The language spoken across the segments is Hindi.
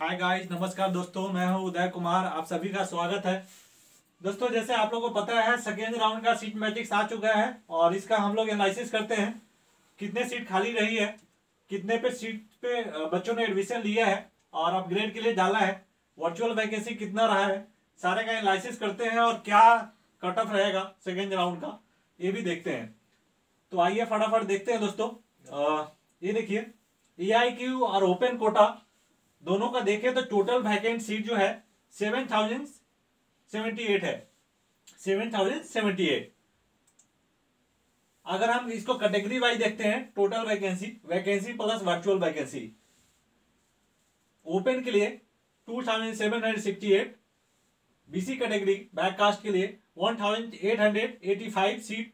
हाय गाइस नमस्कार दोस्तों मैं हूँ उदय कुमार आप सभी का स्वागत है। दोस्तों जैसे आप लोगों को पता है सेकेंड राउंड का सीट मैट्रिक्स आ चुका है और इसका हम लोग एनालिसिस करते हैं। कितने सीट खाली रही है कितने पे सीट पे बच्चों ने एडमिशन लिया है और अपग्रेड के लिए डाला है वर्चुअल वैकेंसी कितना रहा है सारे का एनालिसिस करते हैं और क्या कट ऑफ़ रहेगा सेकेंड राउंड का ये भी देखते हैं। तो आइए फटाफट देखते हैं दोस्तों अ, ये देखिए ए और ओपन कोटा दोनों का देखें तो टोटल वैकेंट सीट जो है सेवन थाउज़ेंड सेवेंटी एट है। सेवन थाउज़ेंड सेवेंटी एट अगर हम इसको कैटेगरी वाइज देखते हैं total vacancy vacancy plus virtual vacancy open के लिए two thousand seven hundred sixty eight BC category back caste के लिए one thousand eight hundred eighty five seat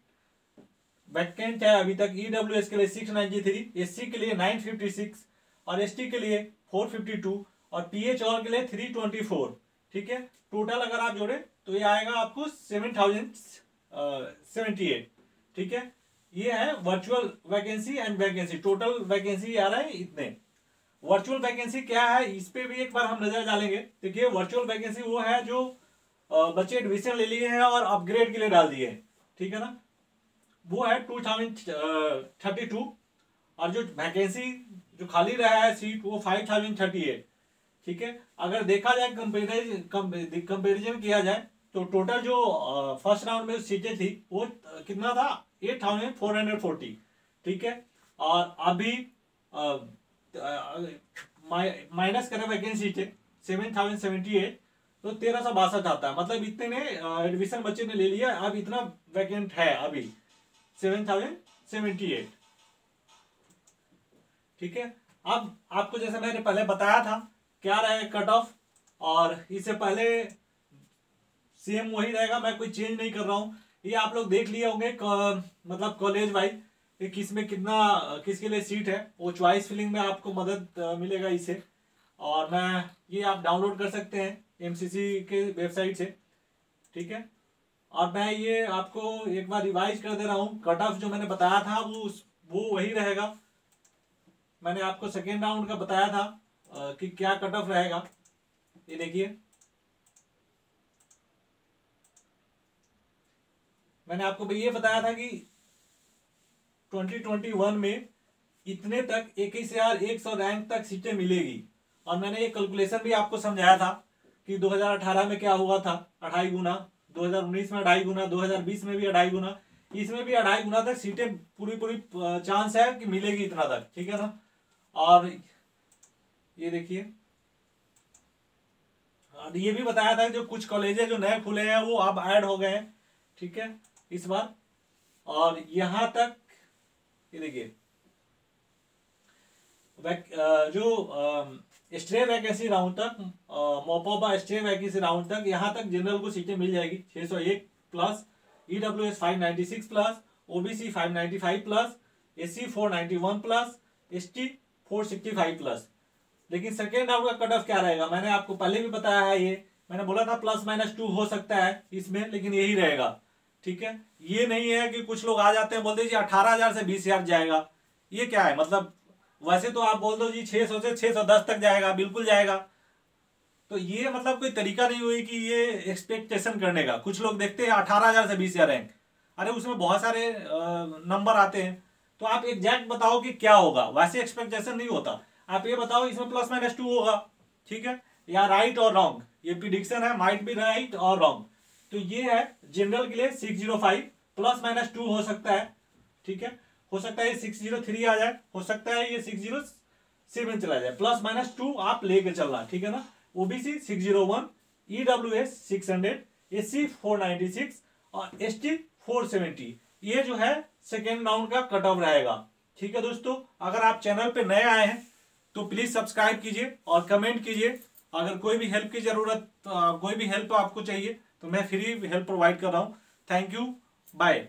vacant है अभी तक ईडब्ल्यू के लिए सिक्स नाइन्टी थ्री एस के लिए नाइन फिफ्टी सिक्स और एस के लिए फोर फिफ्टी टू और पी और के लिए थ्री ट्वेंटी फोर ठीक है? टोटल अगर आप जोड़े तो ये आएगा आपको सेवन थाउज़ेंड सेवेंटी एट ठीक है? ये है virtual vacancy and vacancy total vacancy आ रहा है इतने। वर्चुअल वैकेंसी क्या है? इस पे भी एक बार हम नज़र डालेंगे। देखिए वर्चुअल वैकेंसी वो है जो बच्चे एडमिशन ले लिए हैं और अपग्रेड के लिए डाल दिए ठीक है ना? वो है टू थाउज़ेंड थर्टी टू और जो वैकेंसी जो खाली रहा है सीट, वो फाइव थाउज़ेंड थर्टी एट ठीक है? अगर देखा जाए कंपेरिजन कंपेरिजन किया जाए तो टोटल जो फ़र्स्ट राउंड में सीटें थी, वो कितना था? Eight thousand four hundred forty ठीक है? और अभी माइनस करें वैकेंसी सीटें सेवन थाउज़ेंड सेवेंटी एट तो तेरह सौ बासठ आता है। मतलब इतने ने एडमिशन बच्चे ने ले लिया, अब इतना वैकेंट है अभी सेवन थाउज़ेंड सेवेंटी एट ठीक है? अब आपको जैसे मैंने पहले बताया था, क्या रहेगा कट ऑफ़ और इससे पहले सेम वही रहेगा, मैं कोई चेंज नहीं कर रहा हूँ। ये आप लोग देख लिए होंगे मतलब कॉलेज वाइज किसमें कितना, किसके लिए सीट है। वो चॉइस फिलिंग में आपको मदद मिलेगा इसे। और मैं, ये आप डाउनलोड कर सकते हैं एमसीसी के वेबसाइट से। ठीक है? और मैं ये आपको एक बार रिवाइज कर दे रहा हूँ। कट ऑफ़ जो मैंने बताया था, वो वो वही रहेगा। मैंने आपको सेकेंड राउंड का बताया था कि क्या कट ऑफ़ रहेगा। ये देखिए। मैंने आपको ये बताया था कि 2021 में इतने तक इक्कीस हज़ार एक सौ रैंक तक सीटें मिलेगी। और मैंने ये कैलकुलेशन भी आपको समझाया था कि 2018 में क्या हुआ था? अढ़ाई गुना। 2019 में अढ़ाई गुना। 2020 में भी अढ़ाई गुना। इसमें भी अढ़ाई गुना तक सीटें पूरी पूरी चांस है कि मिलेगी इतना तक। ठीक है ना? और ये देखिए। और ये भी बताया था जो कुछ कॉलेजेस जो नए खुले हैं, वो अब ऐड हो गए हैं, ठीक है, इस बार। और यहाँ तक, ये देखिए जो स्टे वैकेंसी राउंड तक मोपोबा स्टे वैकेंसी राउंड तक, यहाँ तक जनरल को सीटें मिल जाएगी 601 plus EW S five six plus OBC five ninety five plus S C four ninety one plus S T four sixty five plus लेकिन सेकेंड राउंड का कट ऑफ़ क्या रहेगा? मैंने आपको पहले भी बताया है ये। मैंने बोला था प्लस माइनस टू हो सकता है इसमें, लेकिन यही रहेगा। ठीक है? ये नहीं है कि कुछ लोग आ जाते हैं बोलते जी अठारह हज़ार से बीस हज़ार जाएगा। ये क्या है? मतलब वैसे तो आप बोल दो जी छह सौ से छह सौ दस तक जाएगा, बिल्कुल जाएगा। तो ये मतलब कोई तरीका नहीं हुई कि ये एक्सपेक्टेशन करने का। कुछ लोग देखते हैं अठारह हज़ार से बीस हज़ार रैंक अरे उसमें बहुत सारे नंबर आते हैं। तो आप एग्जैक्ट बताओ कि क्या होगा। वैसे एक्सपेक्टेशन नहीं होता। आप ये बताओ, इसमें प्लस माइनस टू होगा। ठीक है? या राइट और रॉन्ग ये प्रिडिक्शन है माइट बी राइट और रॉन्ग तो ये है जनरल के लिए six zero five plus minus two हो सकता है। ठीक है? हो सकता है ये सिक्स ज़ीरो थ्री आ जाए। हो सकता है ये सिक्स ज़ीरो सेवन चला जाए। प्लस माइनस टू आप लेके चलना। ठीक है ना? OBC six zero one EW S six hundred S C four ninety six और एस टी फोर सेवेंटी ये जो है सेकेंड राउंड का कट ऑफ़ रहेगा। ठीक है दोस्तों, अगर आप चैनल पे नए आए हैं तो प्लीज़ सब्सक्राइब कीजिए और कमेंट कीजिए। अगर कोई भी हेल्प की ज़रूरत कोई भी हेल्प आपको चाहिए तो मैं फ्री हेल्प प्रोवाइड कर रहा हूँ। Thank you bye